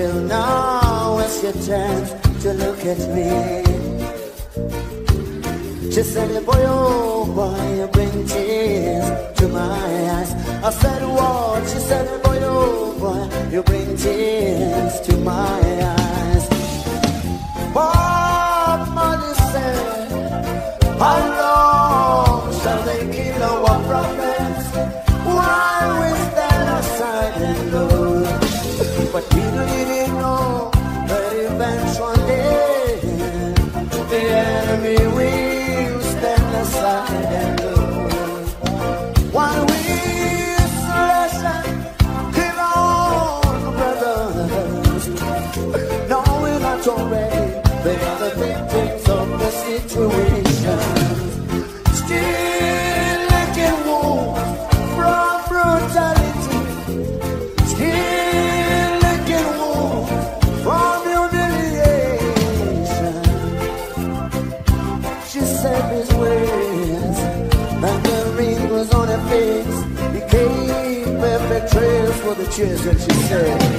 till now it's your turn to look at me? She said, boy, oh boy, you bring tears to my eyes. I said, what? She said, boy, oh boy, you bring Wizard.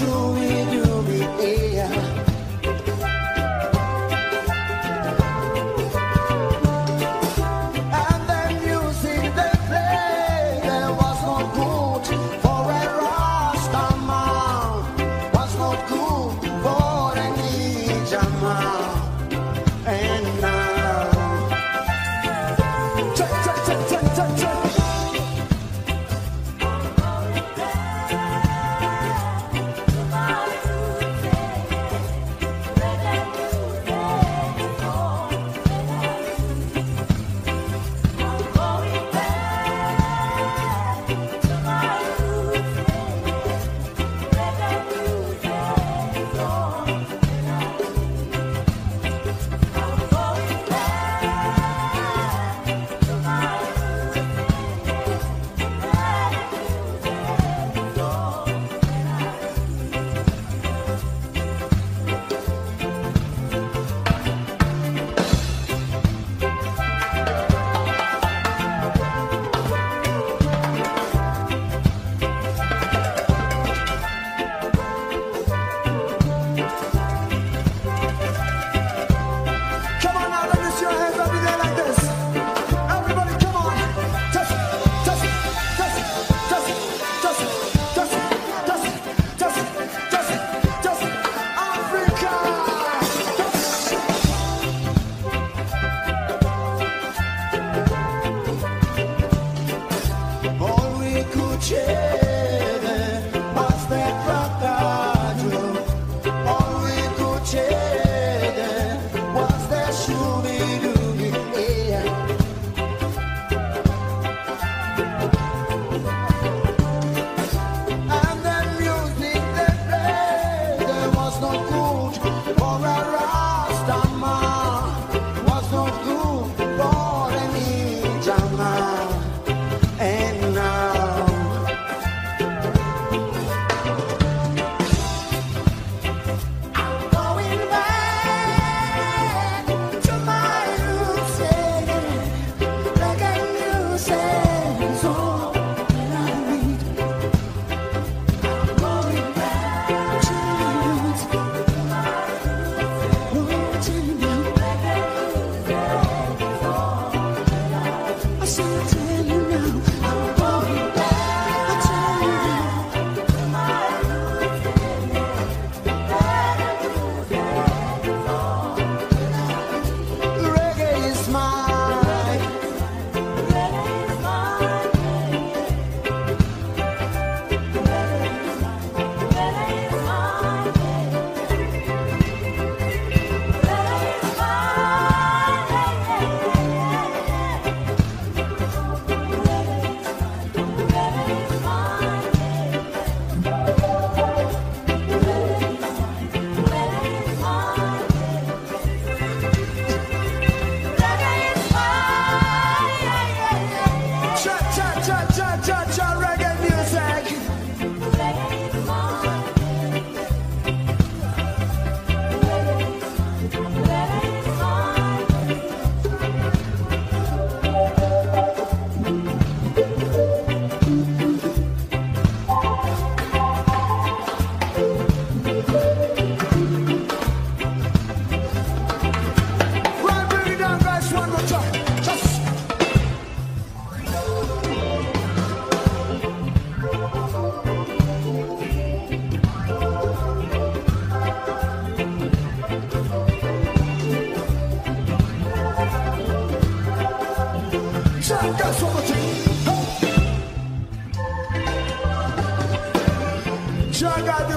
You.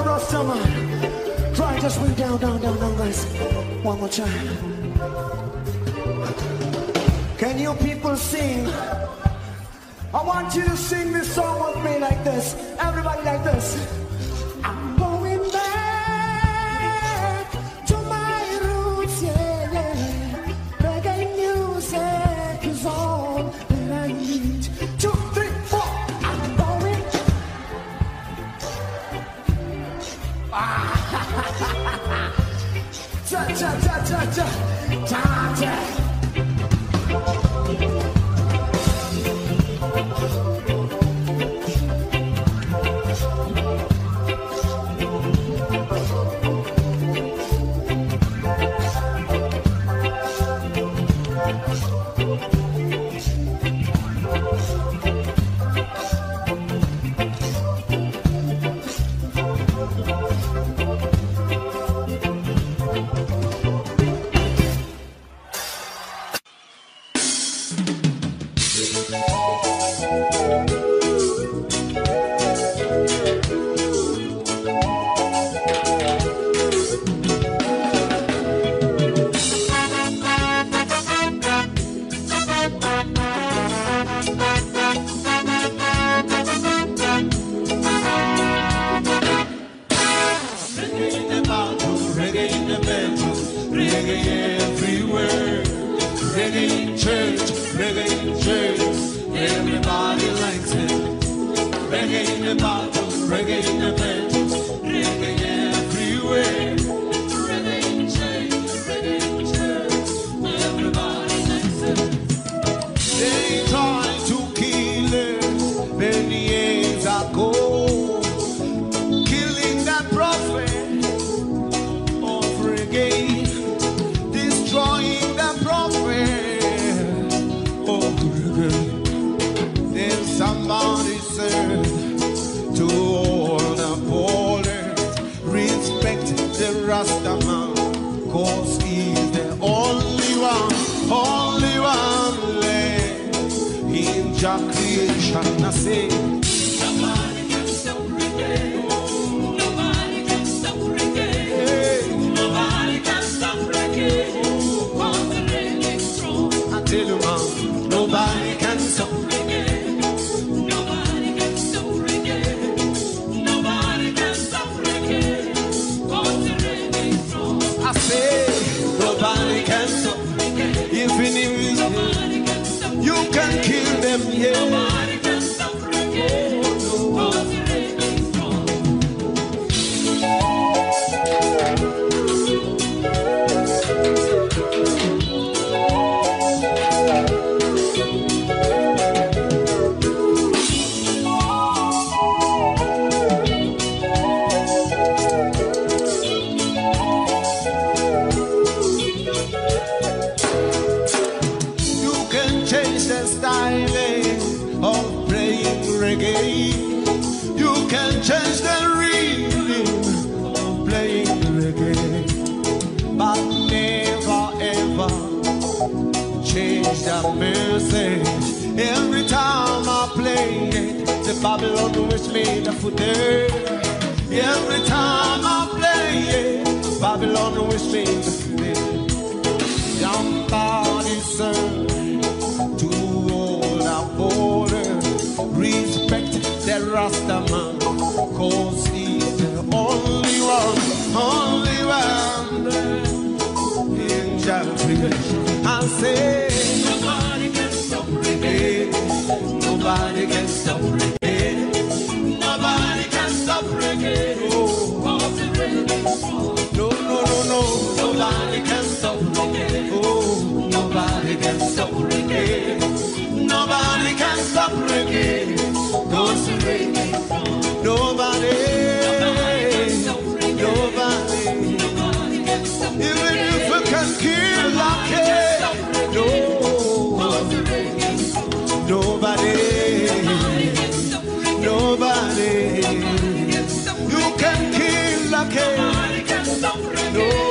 down summer. Try to swing down, down, down, down, guys. One more time. Can you people sing? I want you to sing this song with me like this. Everybody like this. じゃあゃ Jah creation. I say. Babylon wish me the footer. Every time I play it, yeah. Babylon wish me the Young Somebody serve to all our border. Respect the Rastaman, cause he's the only one, only one in Africa. I say, nobody can stop it. Nobody can stop it. Monica. No Monica, so reggae. No.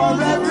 forever.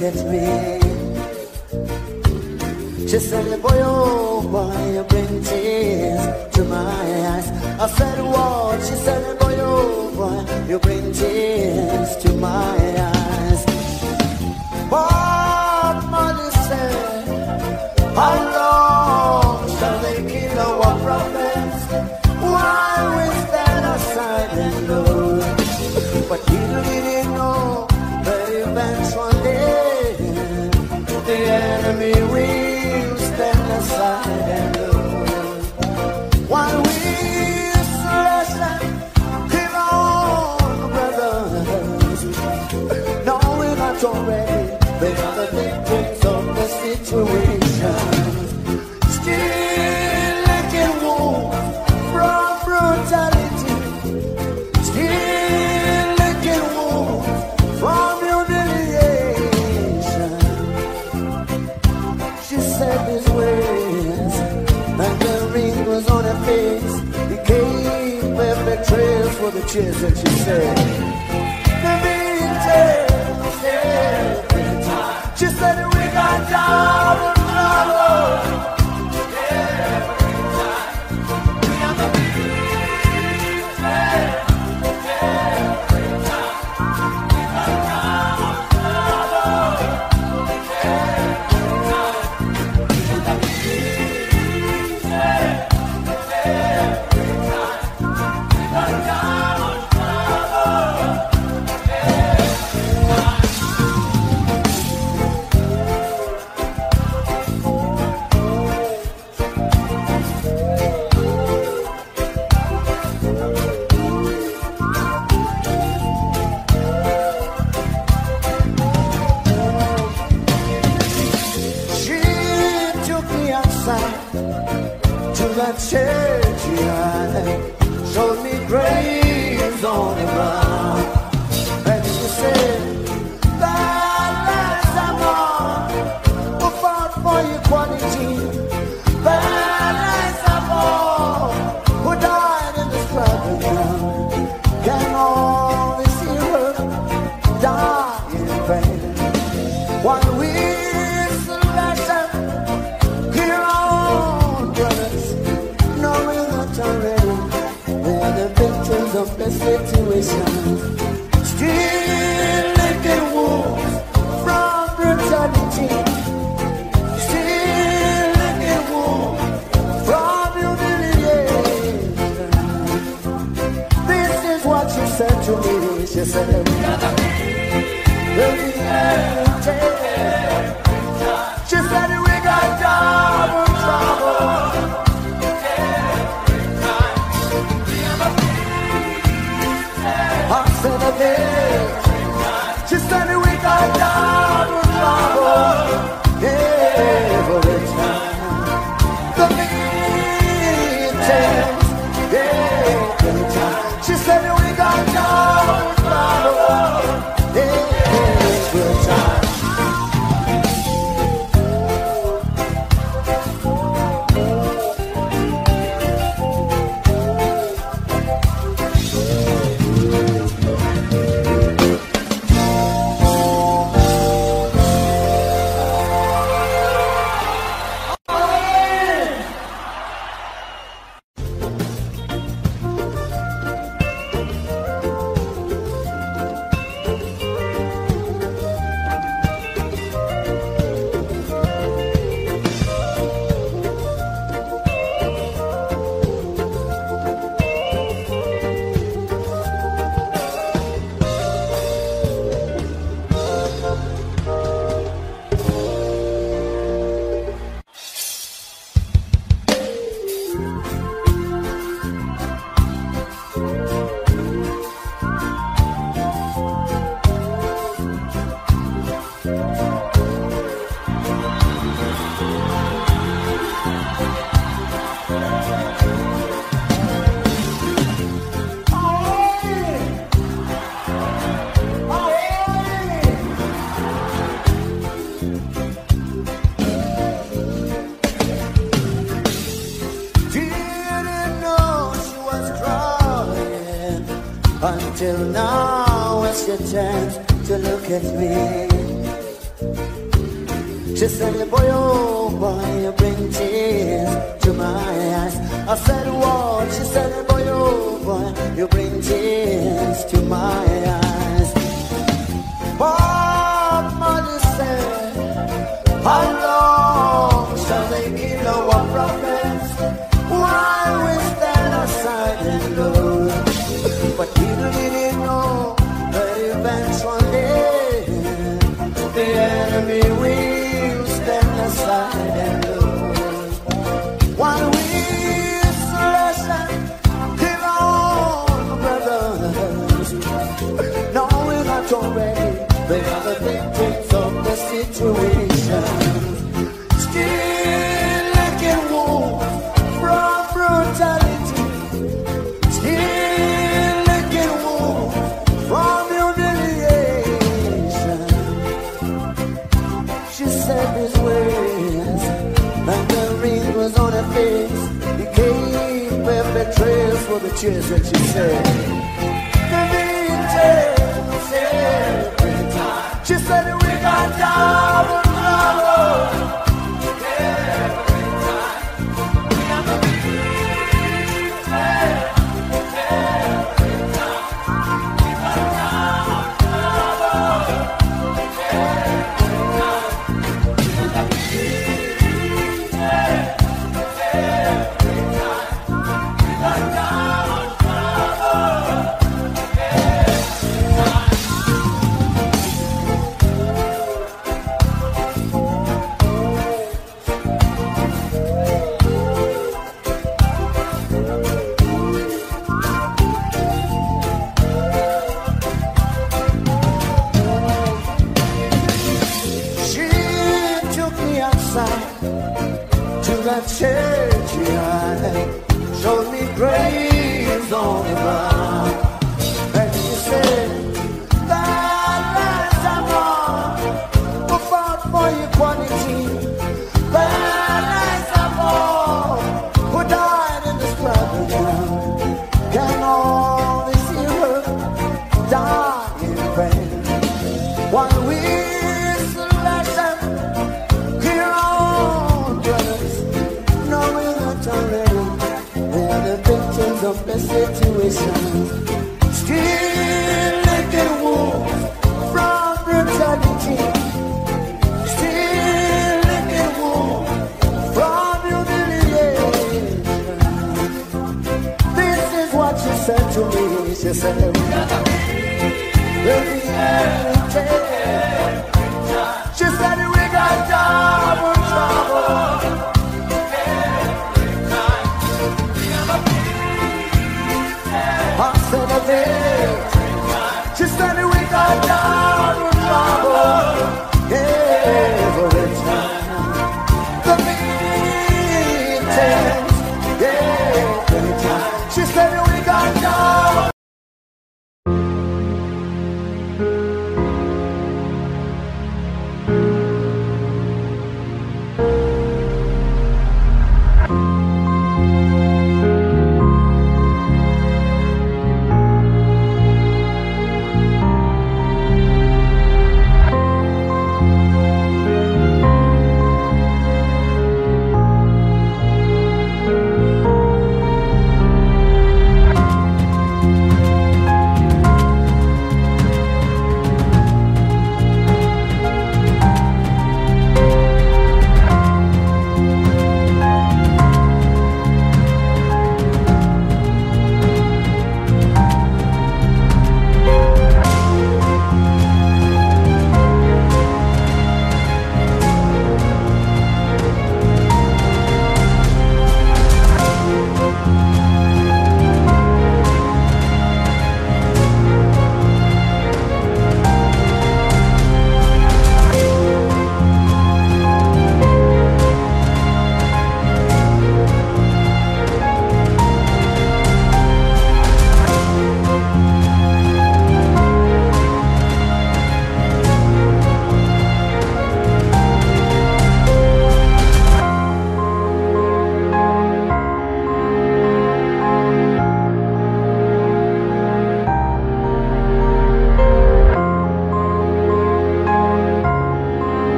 Look at me. She said, boy, oh to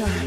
music,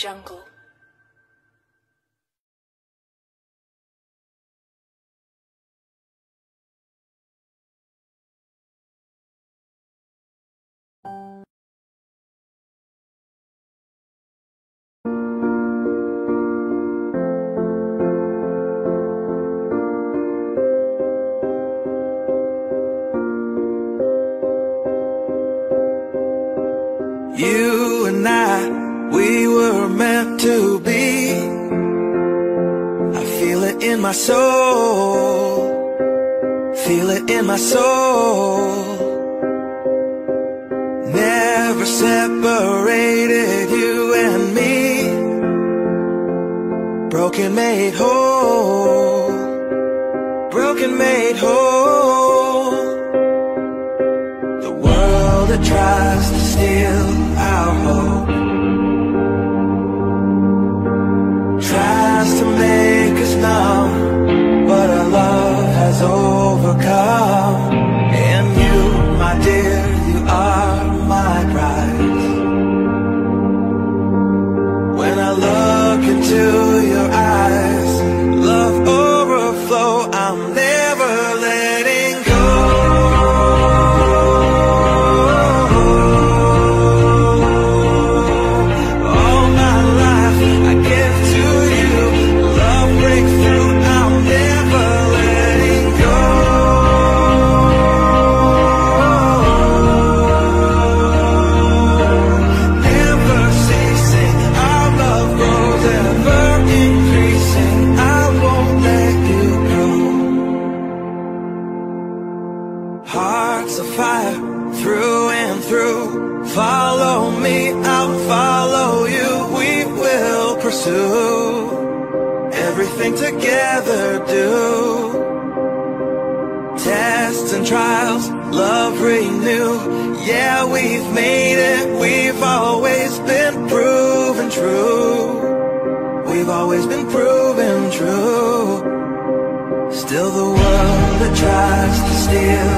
jungle. my soul. Feel it in my soul. Never separated you and me. Broken made whole. still